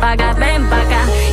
пока, бэм, пока